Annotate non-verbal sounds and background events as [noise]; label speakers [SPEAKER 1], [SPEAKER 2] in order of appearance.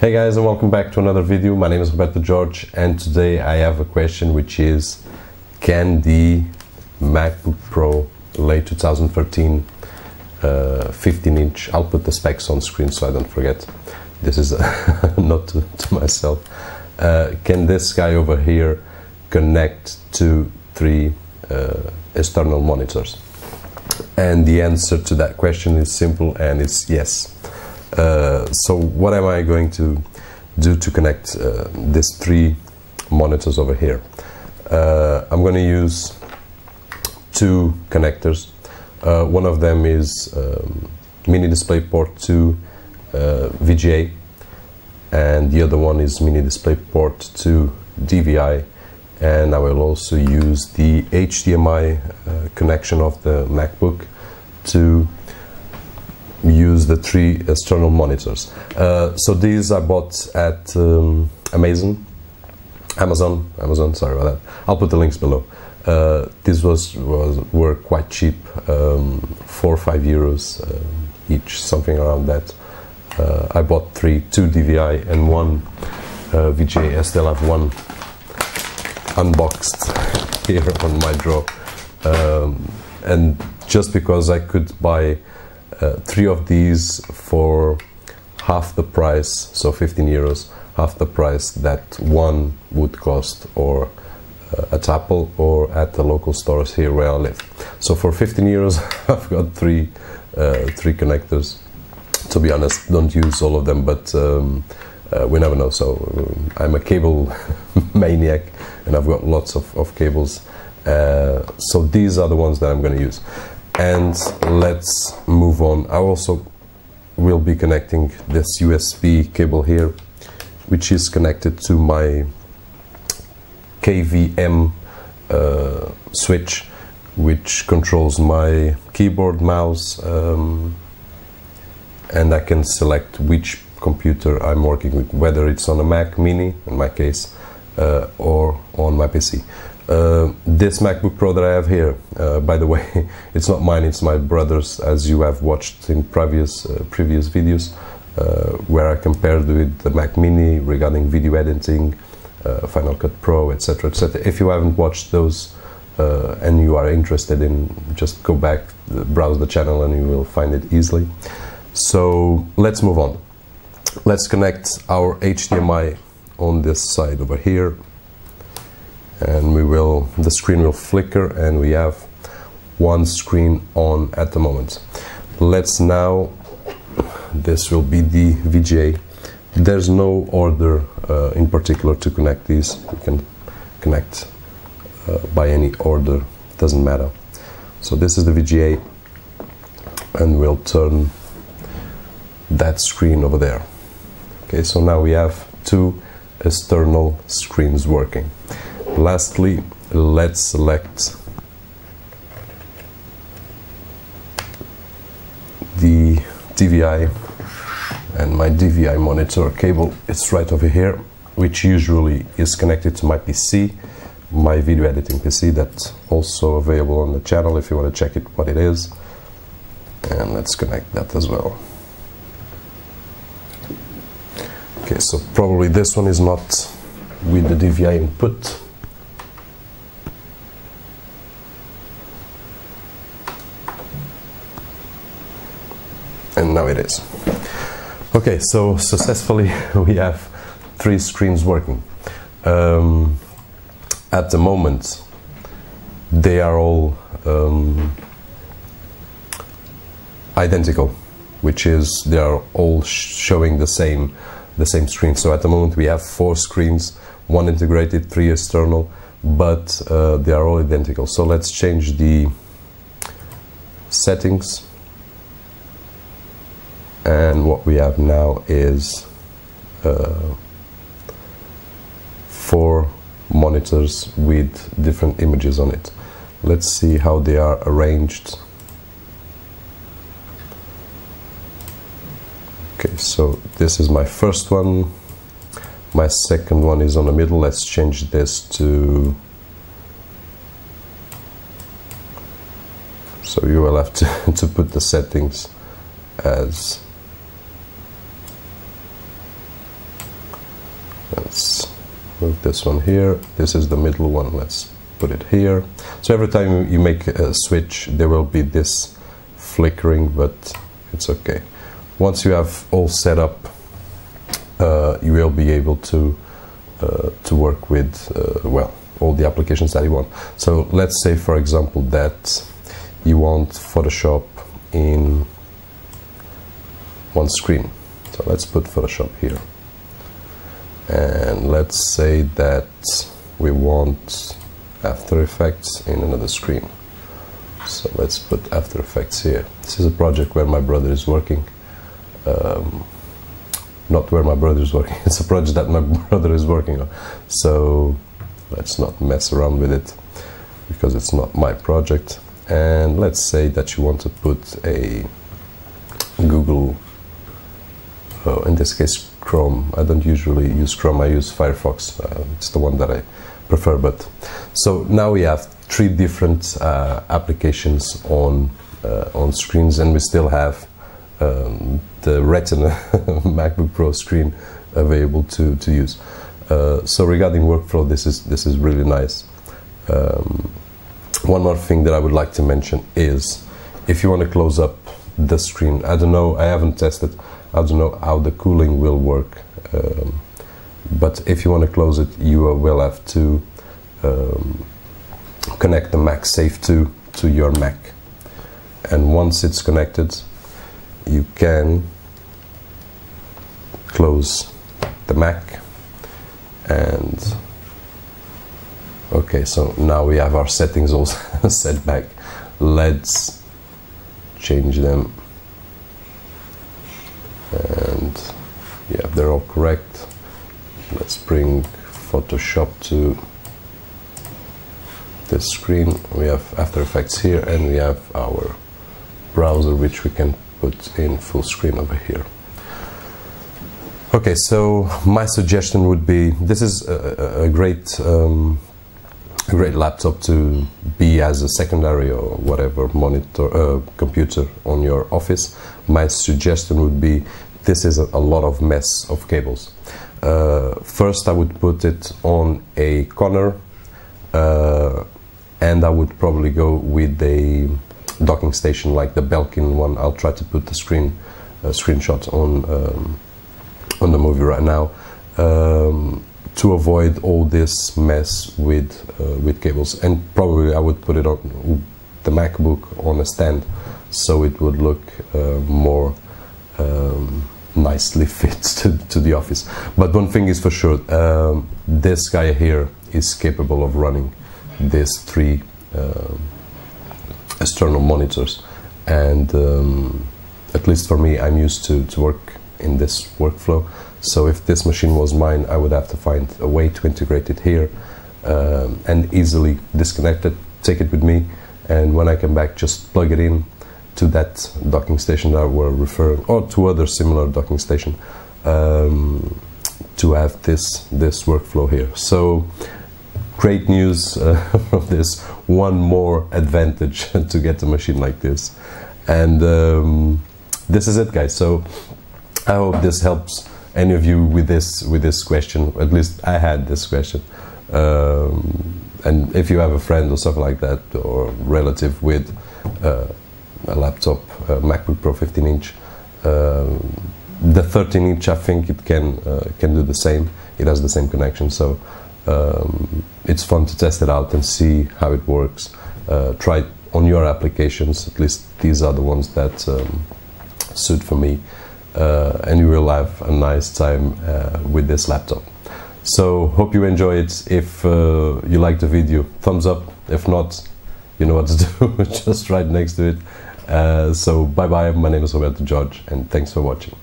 [SPEAKER 1] Hey guys and welcome back to another video. My name is Roberto Jorge and today I have a question which is can the MacBook Pro late 2013 uh, 15 inch, I'll put the specs on screen so I don't forget, this is [laughs] not to, to myself, uh, can this guy over here connect to three uh, external monitors? And the answer to that question is simple and it's yes. Uh, so what am I going to do to connect uh, these three monitors over here? Uh, I'm going to use two connectors. Uh, one of them is um, mini DisplayPort to uh, VGA and the other one is mini DisplayPort to DVI and I will also use the HDMI connection of the MacBook to use the three external monitors. Uh, so these I bought at um, Amazon, Amazon, Amazon. Sorry about that. I'll put the links below. Uh, these was, was were quite cheap, um, four or five euros uh, each, something around that. Uh, I bought three, two DVI and one uh, VGA. Have one unboxed [laughs] here on my drawer, um, and just because I could buy uh, three of these for half the price, so 15 euros, half the price that one would cost or uh, at Apple or at the local stores here where I live. So for 15 euros, [laughs] I've got three uh, three connectors. To be honest, don't use all of them, but um, uh, we never know. So um, I'm a cable [laughs] maniac, and I've got lots of, of cables. Uh, so these are the ones that I'm going to use and let's move on. I also will be connecting this USB cable here which is connected to my KVM uh, switch which controls my keyboard mouse um, and I can select which computer I'm working with whether it's on a Mac mini in my case uh, or on my PC uh, this MacBook Pro that I have here, uh, by the way, [laughs] it's not mine, it's my brother's, as you have watched in previous uh, previous videos, uh, where I compared with the Mac Mini regarding video editing, uh, Final Cut Pro, etc., etc. If you haven't watched those and you are interested in, just go back, browse the channel, and you will find it easily. So let's move on. Let's connect our HDMI on this side over here and we will the screen will flicker and we have one screen on at the moment. Let's now this will be the VGA there's no order uh, in particular to connect these. You can connect uh, by any order. Doesn't matter. So this is the VGA and we'll turn that screen over there. Okay so now we have two external screens working lastly let's select the DVI and my DVI monitor cable. Is right over here which usually is connected to my PC my video editing PC that's also available on the channel if you want to check it what it is. And let's connect that as well. Okay so probably this one is not with the DVI input and now it is. Okay, so successfully [laughs] we have three screens working. Um, at the moment, they are all um, identical, which is they are all sh showing the same the same screen. So at the moment we have four screens, one integrated, three external, but uh, they are all identical. So let's change the settings and what we have now is uh, four monitors with different images on it. Let's see how they are arranged. Okay so this is my first one. My second one is on the middle. Let's change this to so you will have to, [laughs] to put the settings as let's move this one here. This is the middle one. Let's put it here. So every time you make a switch there will be this flickering but it's okay. Once you have all set up uh, you will be able to uh, to work with uh, well all the applications that you want. So let's say for example that you want Photoshop in one screen. So let's put Photoshop here and let's say that we want After Effects in another screen. So let's put After Effects here. This is a project where my brother is working. Um, not where my brother is working. [laughs] It's a project that my [laughs] brother is working on. So let's not mess around with it because it's not my project. And let's say that you want to put a Google uh, in this case Chrome. I don't usually use Chrome I use Firefox uh, it's the one that I prefer but so now we have three different uh, applications on uh, on screens and we still have um, the Retina [laughs] MacBook Pro screen available to, to use. Uh, so regarding workflow this is this is really nice. Um, one more thing that I would like to mention is if you want to close up the screen I don't know I haven't tested I don't know how the cooling will work um, but if you want to close it you will have to um, connect the MagSafe to to your Mac. And once it's connected you can close the Mac and okay so now we have our settings all [laughs] set back. Let's change them yeah they're all correct let's bring Photoshop to this screen. We have After Effects here and we have our browser which we can put in full screen over here. Okay so my suggestion would be this is a, a great um, a great laptop to be as a secondary or whatever monitor uh, computer on your office. My suggestion would be this is a, lot of mess of cables. Uh, first I would put it on a corner uh, and I would probably go with a docking station like the Belkin one. I'll try to put the screen uh, screenshot on um, on the movie right now um, to avoid all this mess with uh, with cables. And probably I would put it on the MacBook on a stand so it would look uh, more um, nicely [laughs] fit to, to the office. But one thing is for sure um, this guy here is capable of running these three uh, external monitors. And um, at least for me I'm used to, to work in this workflow. So if this machine was mine, I would have to find a way to integrate it here um, and easily disconnect it, take it with me, and when I come back, just plug it in to that docking station that we're referring, or to other similar docking station, um, to have this this workflow here. So great news uh, [laughs] from this. One more advantage [laughs] to get a machine like this, and um, this is it, guys. So I hope this helps any of you with this with this question. At least I had this question. Um, and if you have a friend or something like that, or relative with uh, laptop, MacBook Pro 15 inch, um, the 13 inch, I think it can uh, can do the same. It has the same connection, so um, it's fun to test it out and see how it works. Uh, try it on your applications. At least these are the ones that um, suit for me uh, and you will have a nice time uh, with this laptop. So hope you enjoy it. If uh, you like the video, thumbs up. If not, you know what to [laughs] do. Just right next to it. Uh, so bye bye. My name is Roberto Jorge, and thanks for watching.